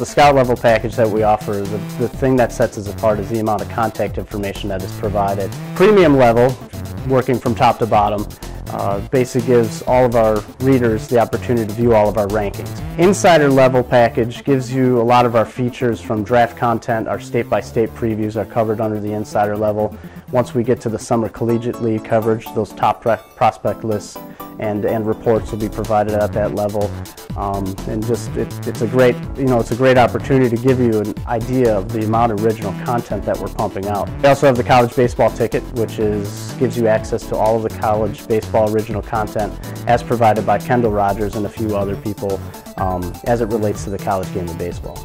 The scout level package that we offer, the, the thing that sets us apart is the amount of contact information that is provided. Premium level, working from top to bottom, uh, basically gives all of our readers the opportunity to view all of our rankings. Insider level package gives you a lot of our features from draft content, our state-by-state previews are covered under the insider level. Once we get to the summer collegiate league coverage, those top prospect lists and, and reports will be provided at that level. Um, and just it, it's a great you know it's a great opportunity to give you an idea of the amount of original content that we're pumping out. We also have the college baseball ticket, which is gives you access to all of the college baseball original content as provided by Kendall Rogers and a few other people um, as it relates to the college game of baseball.